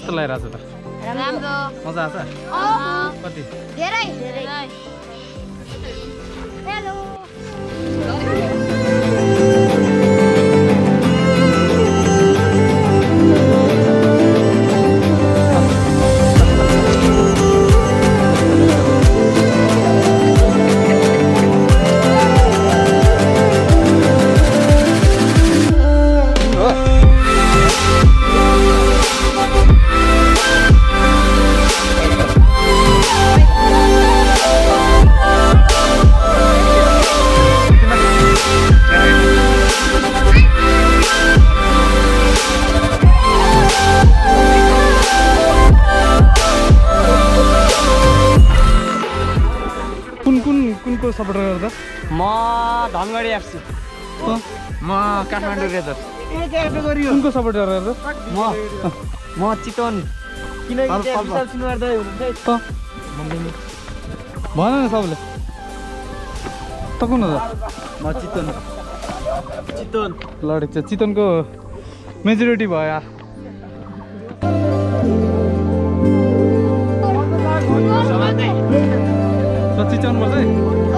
कस्तो लागिरहेको छ त। राम्रो। मजा आएको छ कति? धेरै। धेरै। हेलो। कुनको सपोर्टर गर्दा म धनगढी एफसी। म काठमाडौँ रेजर कुनको सपोर्टर गर्दा म म चितवन। किनकि भन न सबले। त कुन हो त? म चितवन। चितवन। लडेको छ चितवनको मेजोरिटी भयो। यार ल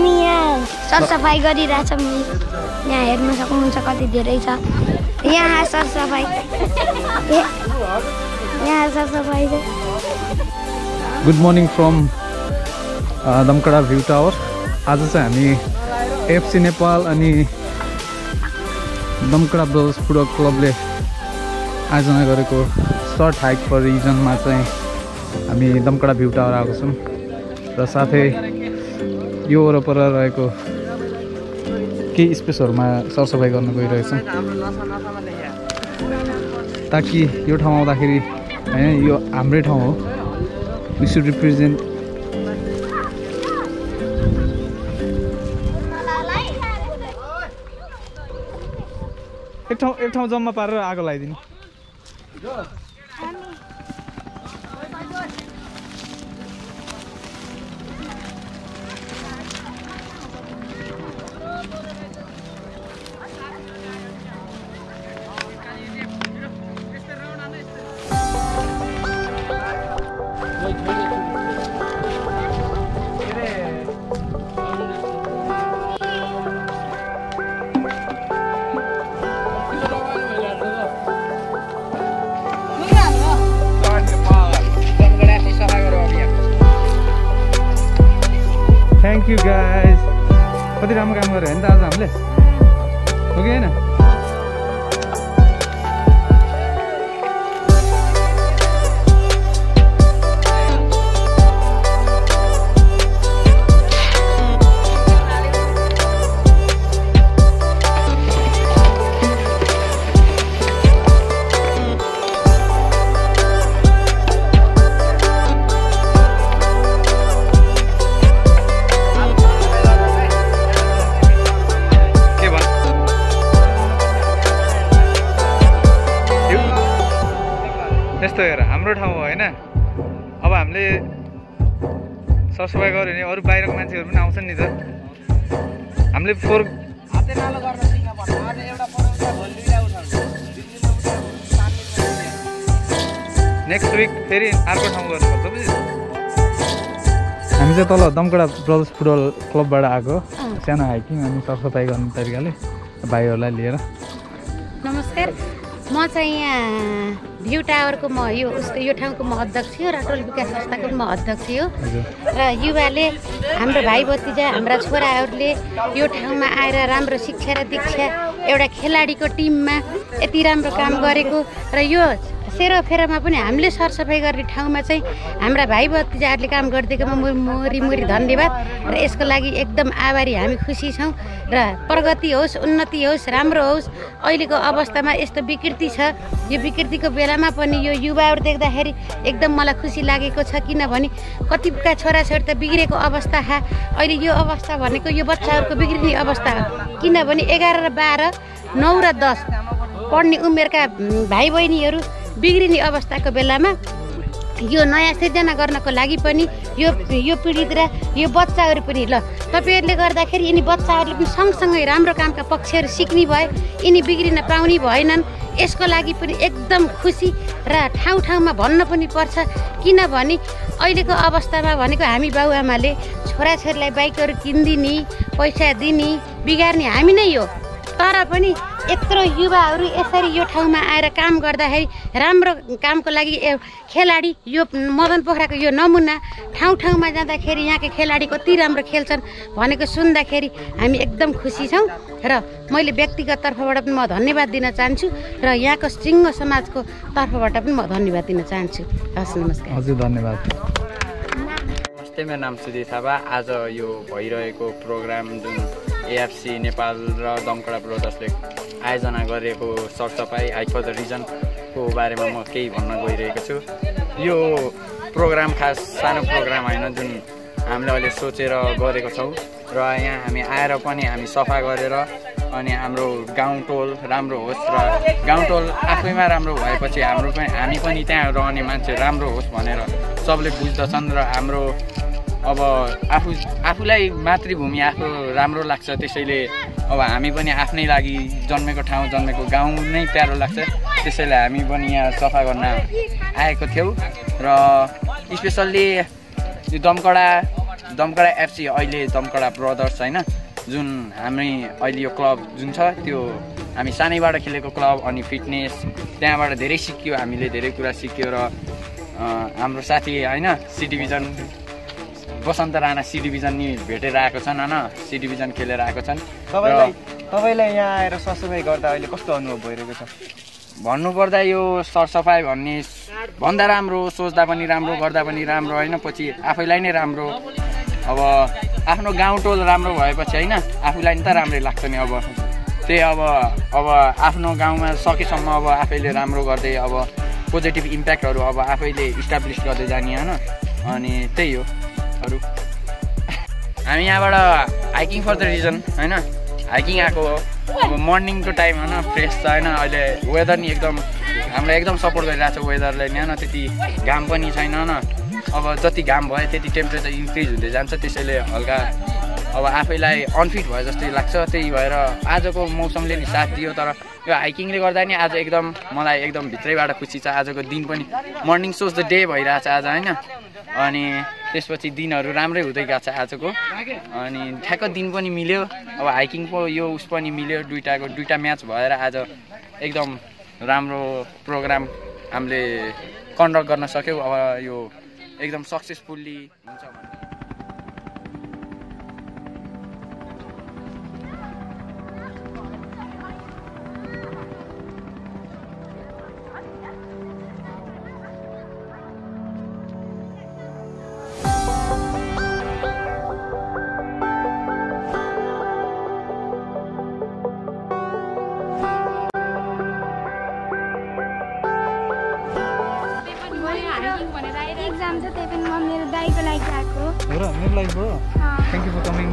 हामी यहाँ सरसफाइ गरिरहेछौँ यहाँ हेर्न सक्नुहुन्छ कति धेरै छ। यहाँ सरसफाइ यहाँ सरसफाइ good morning from Damkada view tower आज चाहिँ हामी एफसी नेपाल अनि दमकडा ब्रदर्स फुटबल क्लबले आयोजना गरेको सर्ट हाइक फर रिजनमा चाहिँ हामी दमकडा भ्यू टावर आएको छौँ। र साथै यो वरपर रहेको केही स्पेसहरूमा सरसफाइ गर्न गइरहेछौँ ताकि यो ठाउँ आउँदाखेरि होइन यो हाम्रै ठाउँ हो। वी सुड रिप्रेजेन्ट एक ठाउँ एक ठाउँ जम्मा पारेर आगो लगाइदिनु यू गाइज कति राम्रो काम गऱ्यो होइन त आज हामीले? हो कि होइन होइन? अब हामीले सरसफाइ गऱ्यो भने अरू बाहिरको मान्छेहरू पनि आउँछन् नि त। हामीले फोहोर नेक्स्ट विक फेरि अर्को ठाउँ गर्नुपर्छ बुझ्यो? हामी चाहिँ तल दमकडा ब्रदर्स फुटबल क्लबबाट आएको सानो हाइकिङ अनि सरसफाइ गर्ने तरिकाले भाइहरूलाई लिएर। नमस्कार। म चाहिँ यहाँ भ्यू टावरको म यो उसको यो ठाउँको म अध्यक्ष हो र टोल विकास संस्थाको म अध्यक्ष हो। र युवाले हाम्रो भाइ भतिजा हाम्रा छोराहरूले यो ठाउँमा आएर राम्रो शिक्षा र दीक्षा एउटा खेलाडीको टिममा यति राम्रो काम गरेको र यो सेरोफेरोमा पनि हामीले सरसफाइ गर्ने ठाउँमा चाहिँ हाम्रा भाइ भतिजाहरूले काम गरिदिएकोमा म मोरी मोरी धन्यवाद र यसको लागि एकदम आभारी हामी खुसी छौँ र प्रगति होस् उन्नति होस् राम्रो होस्। अहिलेको अवस्थामा यस्तो विकृति छ। यो विकृतिको बेलामा पनि यो युवाहरू देख्दाखेरि एकदम मलाई खुसी लागेको छ किनभने कतिका छोराछोरी त बिग्रेको अवस्था खा अहिले यो अवस्था भनेको यो बच्चाहरूको बिग्रिने अवस्था हो। किनभने एघार र बाह्र नौ र दस पढ्ने उमेरका उम्, भाइ बहिनीहरू बिग्रिने अवस्थाको बेलामा यो नयाँ सिर्जना गर्नको लागि पनि यो यो पीडित र यो बच्चाहरू पनि ल तपाईँहरूले गर्दाखेरि यिनी बच्चाहरूले पनि सँगसँगै राम्रो कामका पक्षहरू सिक्ने भए यिनी बिग्रिन पाउने भएनन्। यसको लागि पनि एकदम खुसी र ठाउँ ठाउँमा भन्न पनि पर्छ। किनभने अहिलेको अवस्थामा भनेको हामी बाबुआमाले छोराछोरीलाई बाइकहरू किनिदिने पैसा दिने बिगार्ने हामी नै हो। तर पनि यत्रो युवाहरू यसरी यो ठाउँमा आएर काम गर्दाखेरि राम्रो कामको लागि खेलाडी यो मदन पोखराको यो नमुना ठाउँ ठाउँमा जाँदाखेरि यहाँका खेलाडी कति राम्रो खेल्छन् भनेको सुन्दाखेरि हामी एकदम खुसी छौँ र मैले व्यक्तिगत तर्फबाट पनि म धन्यवाद दिन चाहन्छु र यहाँको सिङ्ग समाजको तर्फबाट पनि म धन्यवाद दिन चाहन्छु। हस् नमस्कार। हजुर धन्यवाद। नमस्ते मेरो नाम सुधीर थापा। आज यो भइरहेको प्रोग्राम जुन एएफसी नेपाल र दमकडा ब्रदर्सले आयोजना गरेको सरसफाइ हाई फर द रिजनको बारेमा म केही भन्न गइरहेको छु। यो प्रोग्राम खास सानो प्रोग्राम होइन जुन हामीले अहिले सोचेर गरेको छौँ। र यहाँ हामी आएर पनि हामी सफा गरेर अनि हाम्रो गाउँ टोल राम्रो होस् र गाउँ टोल आफैमा राम्रो भएपछि हाम्रो पनि हामी पनि त्यहाँ रहने मान्छे राम्रो होस् भनेर सबले बुझ्दछन् र हाम्रो अब आफू आफूलाई मातृभूमि आफू राम्रो लाग्छ त्यसैले अब हामी पनि आफ्नै लागि जन्मेको ठाउँ जन्मेको गाउँ नै प्यारो लाग्छ। त्यसैले हामी पनि यहाँ सफा गर्न आएको थियौँ र स्पेसल्ली यो दमकडा दमकडा एफसी अहिले दमकडा ब्रदर्स होइन जुन हामी अहिले यो क्लब जुन छ त्यो हामी सानैबाट खेलेको क्लब अनि फिटनेस त्यहाँबाट धेरै सिक्यो हामीले धेरै कुरा सिक्यो र हाम्रो साथी होइन C division Basanta Rana C division नि भेटेर आएको छन् होइन? सी डिभिजन खेलेर आएको छन्। तपाईँलाई तपाईँलाई यहाँ आएर सरसफाइ गर्दा अहिले कस्तो अनुभव भइरहेको छ? भन्नुपर्दा यो सरसफाइ भन्ने भन्दा राम्रो सोच्दा पनि राम्रो गर्दा पनि राम्रो होइन? पछि आफैलाई नै राम्रो। अब आफ्नो गाउँ टोल राम्रो भएपछि होइन? आफूलाई नि त राम्रै लाग्छ नि अब। त्यही अब अब आफ्नो गाउँमा सकेसम्म अब आफैले राम्रो गर्दै अब पोजिटिभ इम्प्याक्टहरू अब आफैले इस्टाब्लिस गर्दै जाने होइन? अनि त्यही हो। अरू? हामी यहाँबाट हाइकिङ फर द रिजन होइन? हाइकिङ आएको हो। अब मर्निङको टाइम होइन फ्रेस छ होइन? अहिले वेदर नि एकदम हामीलाई एकदम सपोर्ट गरिरहेको छ वेदरले नि होइन? त्यति घाम पनि छैन होइन? अब जति घाम भयो त्यति टेम्परेचर इन्क्रिज हुँदै जान्छ त्यसैले हल्का अब आफैलाई अनफिट भयो जस्तै लाग्छ त्यही भएर आजको मौसमले नि साथ दियो तर यो हाइकिङले गर्दा नि आज एकदम मलाई एकदम भित्रैबाट खुसी छ। आजको दिन पनि मर्निङ सोज द डे भइरहेछ आज होइन? अनि त्यसपछि दिनहरू राम्रै हुँदै गएको छ आजको। अनि ठ्याक्क दिन पनि मिल्यो। अब हाइकिङको यो उस पनि मिल्यो। दुइटाको दुइटा म्याच भएर आज एकदम राम्रो प्रोग्राम हामीले कन्डक्ट गर्न सक्यौँ। अब यो एकदम सक्सेसफुल्ली हुन्छ एक्जाम छ त्यही पनि म मेरो दाईको लागि आएको हो। र मेरो लागि भयो? थ्याङ्क यू फर कमिङ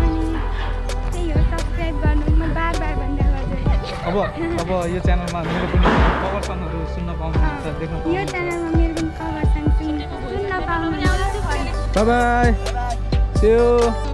अनि त्यही हो सब्सक्राइब गर्नु म बार बार भन्दा गर्छु। अब अब यो च्यानलमा मेरो पनि कभर सङहरू सुन्न पाउनुहुन्छ देख्न यो च्यानलमा मेरो पनि कभर सङ सुन्न सुन्न पाउनुहुन्छ बाई बाई